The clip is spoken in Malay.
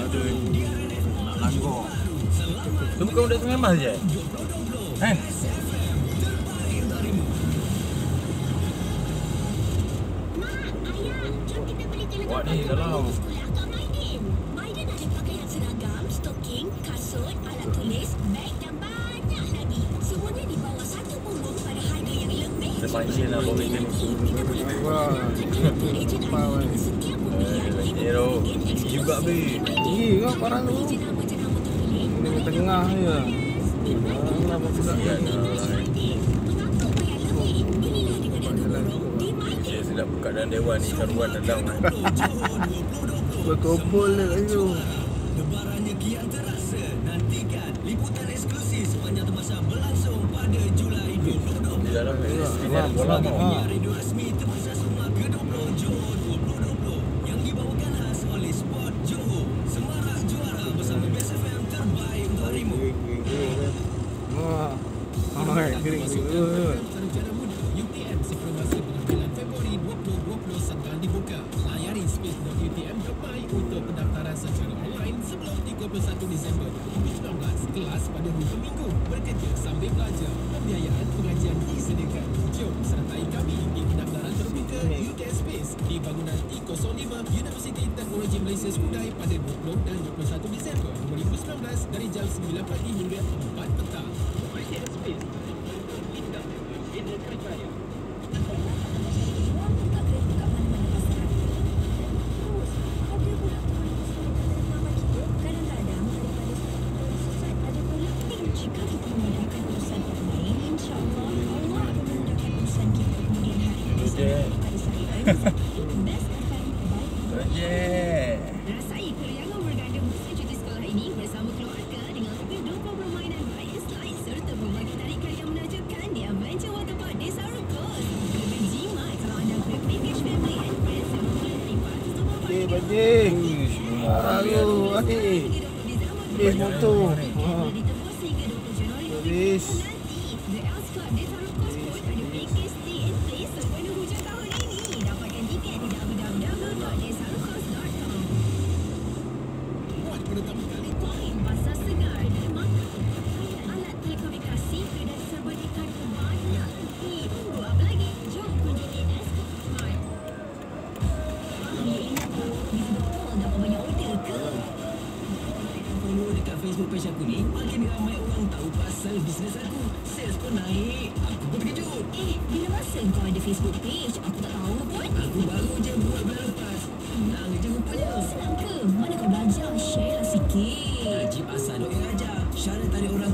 Aduh. Nak langgar. Tu bukan budak Sungai Mas je? Eh? Wah, ni dalam. Sekolah Kak Maidin. Maidin ada pakaian seragam, stoking, kasut, alat tulis, beg dan banyak lagi. Semuanya di bawah satu punggung pada harga yang lebih Dia panggil lah bawa meeting. Wah. Ejen juga, be. Tinggi kau parang tu. Jenama-jenama terpilih Ini di tengah je. Alah, lah harga murah di Maidin. Saya sedap buka dalam dewan ni karuan rendang lah. Berkumpul dia kat situ. Lebarannya kian terasa. Nantikan liputan eksklusif sepanjang masa berlangsung pada Julai 2020. Di dalam ni, Alah, sini ada bola tau. Radio rasmi Tebusan sedang dibuka. Layari space.utm.my untuk pendaftaran secara online sebelum 31 Disember 2019. Kelas pada hari Minggu. Bekerja sambil belajar. Pembiayaan pengajian disediakan. Jom sertai kami di pendaftaran terbuka UTM Space di bangunan T05 Universiti Teknologi Malaysia Skudai pada 20 dan 21 Disember 2019 dari jam 9 pagi hingga 4 petang. UTM Space Indah Indah Kerjaya Jika kita mengadakan urusan orang lain, insyaAllah Allah akan memudahkan urusan kita kemudian hari. Itu je. Pada saya, Best FM baik Projek. Rasai keriangan berganda musim cuti sekolah ini bersama keluarga dengan lebih 20 permainan baik slide serta berbagai tarikan yang menakjubkan di Adventure Waterpark Desa Rukos. Lebih jimat kalau anda beri package family and friends yang mulai dari Eh, bajing. Aduh, adik. Habis motor. Ha. Ditebus hingga 20 passion aku ni Makin ramai orang tahu pasal bisnes aku. Sales pun naik Aku pun terkejut. Eh, bila masa kau ada Facebook page? Aku tak tahu pun Aku baru je buat bulan lepas. Senang je rupanya Senang ke? Mana kau belajar? Share lah sikit. Najib Asad dok yang ajar Syarat tarik orang